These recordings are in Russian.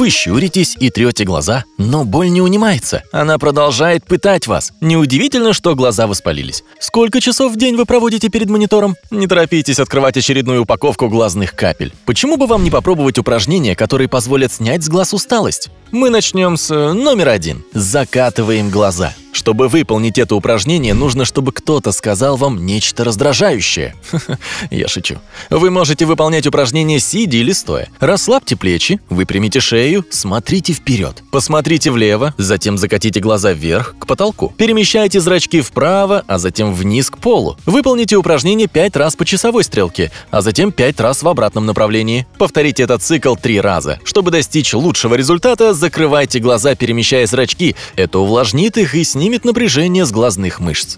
Вы щуритесь и трете глаза, но боль не унимается. Она продолжает пытать вас. Неудивительно, что глаза воспалились. Сколько часов в день вы проводите перед монитором? Не торопитесь открывать очередную упаковку глазных капель. Почему бы вам не попробовать упражнения, которые позволят снять с глаз усталость? Мы начнем с э, номер один. Закатываем глаза. Чтобы выполнить это упражнение, нужно, чтобы кто-то сказал вам нечто раздражающее. Я шучу. Вы можете выполнять упражнение сидя или стоя. Расслабьте плечи, выпрямите шею, смотрите вперед. Посмотрите влево, затем закатите глаза вверх, к потолку. Перемещайте зрачки вправо, а затем вниз к полу. Выполните упражнение 5 раз по часовой стрелке, а затем 5 раз в обратном направлении. Повторите этот цикл 3 раза. Чтобы достичь лучшего результата, закрывайте глаза, перемещая зрачки. Это увлажнит их и снимет снимет напряжение с глазных мышц.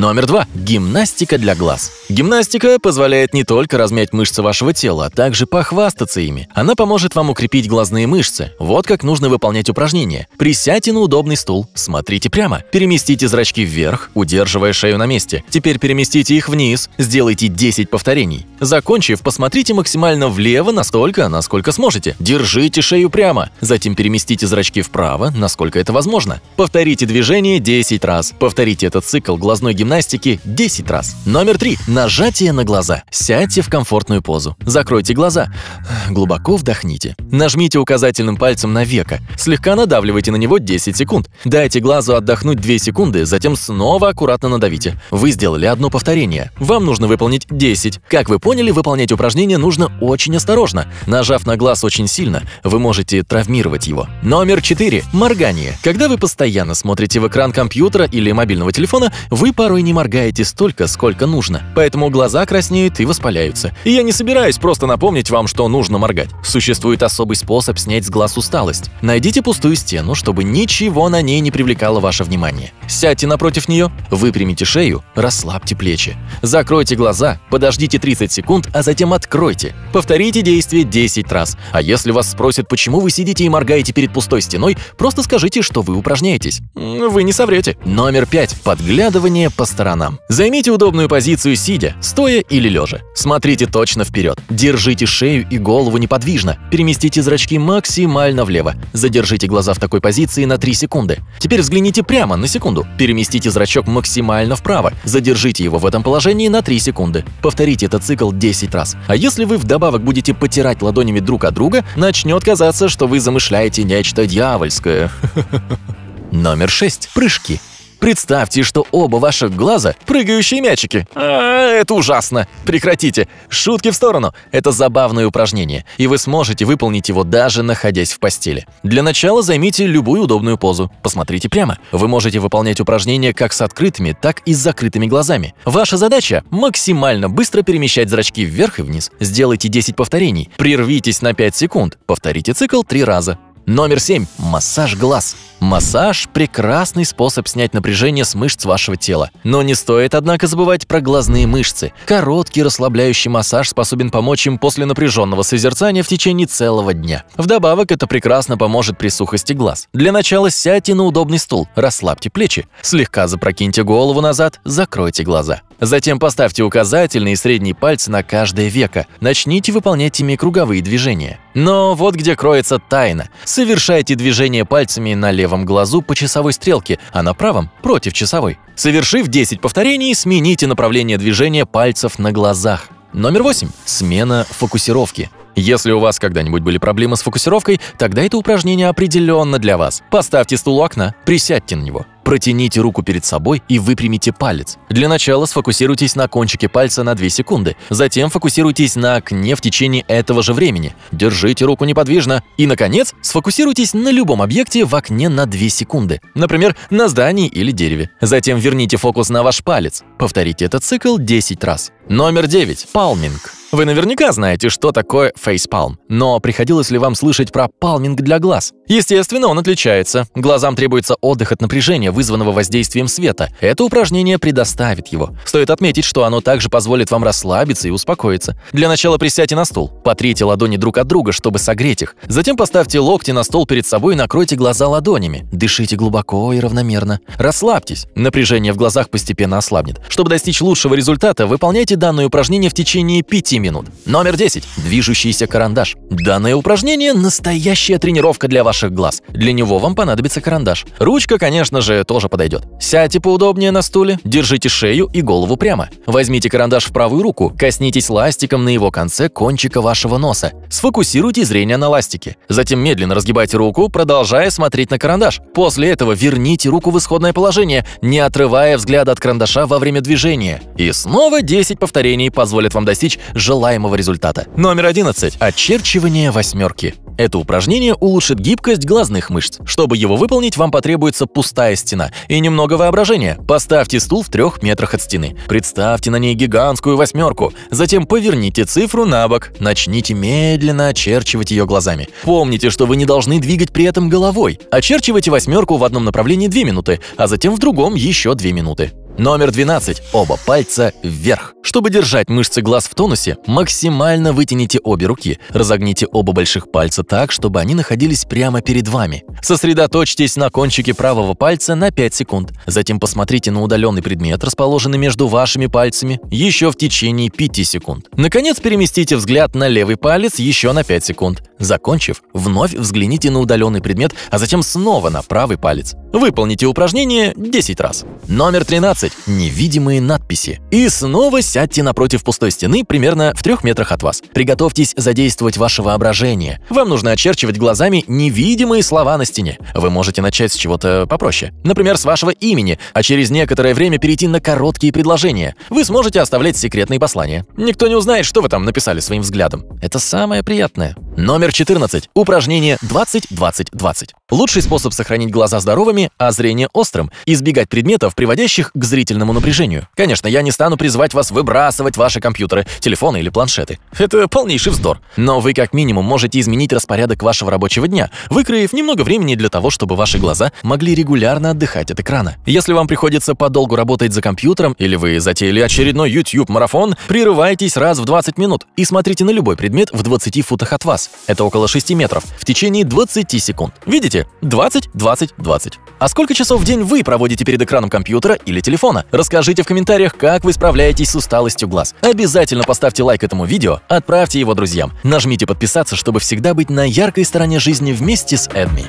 Номер два. Гимнастика для глаз. Гимнастика позволяет не только размять мышцы вашего тела, а также похвастаться ими. Она поможет вам укрепить глазные мышцы. Вот как нужно выполнять упражнения. Присядьте на удобный стул, смотрите прямо. Переместите зрачки вверх, удерживая шею на месте. Теперь переместите их вниз, сделайте 10 повторений. Закончив, посмотрите максимально влево настолько, насколько сможете. Держите шею прямо. Затем переместите зрачки вправо, насколько это возможно. Повторите движение 10 раз. Повторите этот цикл глазной гимнастики 10 раз. Номер 3. Нажатие на глаза. Сядьте в комфортную позу. Закройте глаза. Глубоко вдохните. Нажмите указательным пальцем на веко. Слегка надавливайте на него 10 секунд. Дайте глазу отдохнуть 2 секунды, затем снова аккуратно надавите. Вы сделали одно повторение. Вам нужно выполнить 10. Как вы поняли, выполнять упражнение нужно очень осторожно. Нажав на глаз очень сильно, вы можете травмировать его. Номер 4. Моргание. Когда вы постоянно смотрите в экран компьютера или мобильного телефона, вы по порой не моргаете столько, сколько нужно, поэтому глаза краснеют и воспаляются. И я не собираюсь просто напомнить вам, что нужно моргать. Существует особый способ снять с глаз усталость. Найдите пустую стену, чтобы ничего на ней не привлекало ваше внимание. Сядьте напротив нее, выпрямите шею, расслабьте плечи. Закройте глаза, подождите 30 секунд, а затем откройте. Повторите действие 10 раз. А если вас спросят, почему вы сидите и моргаете перед пустой стеной, просто скажите, что вы упражняетесь. Вы не соврете. Номер 5. Подглядывание по сторонам. Займите удобную позицию сидя, стоя или лежа. Смотрите точно вперед. Держите шею и голову неподвижно. Переместите зрачки максимально влево. Задержите глаза в такой позиции на 3 секунды. Теперь взгляните прямо на секунду. Переместите зрачок максимально вправо. Задержите его в этом положении на 3 секунды. Повторите этот цикл 10 раз. А если вы вдобавок будете потирать ладонями друг от друга, начнет казаться, что вы замышляете нечто дьявольское. Номер 6. Прыжки. Представьте, что оба ваших глаза – прыгающие мячики. А, это ужасно. Прекратите. Шутки в сторону. Это забавное упражнение, и вы сможете выполнить его даже находясь в постели. Для начала займите любую удобную позу. Посмотрите прямо. Вы можете выполнять упражнения как с открытыми, так и с закрытыми глазами. Ваша задача – максимально быстро перемещать зрачки вверх и вниз. Сделайте 10 повторений. Прервитесь на 5 секунд. Повторите цикл 3 раза. Номер 7. Массаж глаз. Массаж – прекрасный способ снять напряжение с мышц вашего тела. Но не стоит, однако, забывать про глазные мышцы. Короткий расслабляющий массаж способен помочь им после напряженного созерцания в течение целого дня. Вдобавок, это прекрасно поможет при сухости глаз. Для начала сядьте на удобный стул, расслабьте плечи, слегка запрокиньте голову назад, закройте глаза. Затем поставьте указательные и средние пальцы на каждое веко. Начните выполнять ими круговые движения. Но вот где кроется тайна. Совершайте движение пальцами на левом глазу по часовой стрелке, а на правом – против часовой. Совершив 10 повторений, смените направление движения пальцев на глазах. Номер 8. Смена фокусировки. Если у вас когда-нибудь были проблемы с фокусировкой, тогда это упражнение определенно для вас. Поставьте стул у окна, присядьте на него. Протяните руку перед собой и выпрямите палец. Для начала сфокусируйтесь на кончике пальца на 2 секунды. Затем фокусируйтесь на окне в течение этого же времени. Держите руку неподвижно. И, наконец, сфокусируйтесь на любом объекте в окне на 2 секунды. Например, на здании или дереве. Затем верните фокус на ваш палец. Повторите этот цикл 10 раз. Номер 9. Палминг. Вы наверняка знаете, что такое фейспалм, но приходилось ли вам слышать про палминг для глаз? Естественно, он отличается. Глазам требуется отдых от напряжения, вызванного воздействием света. Это упражнение предоставит его. Стоит отметить, что оно также позволит вам расслабиться и успокоиться. Для начала присядьте на стул, потрите ладони друг от друга, чтобы согреть их. Затем поставьте локти на стол перед собой и накройте глаза ладонями. Дышите глубоко и равномерно. Расслабьтесь. Напряжение в глазах постепенно ослабнет. Чтобы достичь лучшего результата, выполняйте данное упражнение в течение 5 минут. Номер 10. Движущийся карандаш. Данное упражнение – настоящая тренировка для ваших глаз. Для него вам понадобится карандаш. Ручка, конечно же, тоже подойдет. Сядьте поудобнее на стуле, держите шею и голову прямо. Возьмите карандаш в правую руку, коснитесь ластиком на его конце кончика вашего носа. Сфокусируйте зрение на ластике. Затем медленно разгибайте руку, продолжая смотреть на карандаш. После этого верните руку в исходное положение, не отрывая взгляда от карандаша во время движения. И снова 10 повторений позволят вам достичь результата. Номер 11. Очерчивание восьмерки. Это упражнение улучшит гибкость глазных мышц. Чтобы его выполнить, вам потребуется пустая стена и немного воображения. Поставьте стул в трех метрах от стены. Представьте на ней гигантскую восьмерку. Затем поверните цифру на бок. Начните медленно очерчивать ее глазами. Помните, что вы не должны двигать при этом головой. Очерчивайте восьмерку в одном направлении 2 минуты, а затем в другом еще 2 минуты. Номер 12. Оба пальца вверх. Чтобы держать мышцы глаз в тонусе, максимально вытяните обе руки. Разогните оба больших пальца так, чтобы они находились прямо перед вами. Сосредоточьтесь на кончике правого пальца на 5 секунд. Затем посмотрите на удаленный предмет, расположенный между вашими пальцами, еще в течение 5 секунд. Наконец, переместите взгляд на левый палец еще на 5 секунд. Закончив, вновь взгляните на удаленный предмет, а затем снова на правый палец. Выполните упражнение 10 раз. Номер 13. Невидимые надписи. И снова сядьте напротив пустой стены примерно в трех метрах от вас. Приготовьтесь задействовать ваше воображение. Вам нужно очерчивать глазами невидимые слова на стене. Вы можете начать с чего-то попроще. Например, с вашего имени, а через некоторое время перейти на короткие предложения. Вы сможете оставлять секретные послания. Никто не узнает, что вы там написали своим взглядом. Это самое приятное. Номер 14. Упражнение 20-20-20. Лучший способ сохранить глаза здоровыми, а зрение острым – избегать предметов, приводящих к зрительному напряжению. Конечно, я не стану призывать вас выбрасывать ваши компьютеры, телефоны или планшеты. Это полнейший вздор. Но вы как минимум можете изменить распорядок вашего рабочего дня, выкроив немного времени для того, чтобы ваши глаза могли регулярно отдыхать от экрана. Если вам приходится подолгу работать за компьютером или вы затеяли очередной YouTube-марафон, прерывайтесь раз в 20 минут и смотрите на любой предмет в 20 футах от вас. Это около 6 метров в течение 20 секунд. Видите? 20, 20, 20. А сколько часов в день вы проводите перед экраном компьютера или телефона? Расскажите в комментариях, как вы справляетесь с усталостью глаз. Обязательно поставьте лайк этому видео, отправьте его друзьям. Нажмите подписаться, чтобы всегда быть на яркой стороне жизни вместе с Эдми.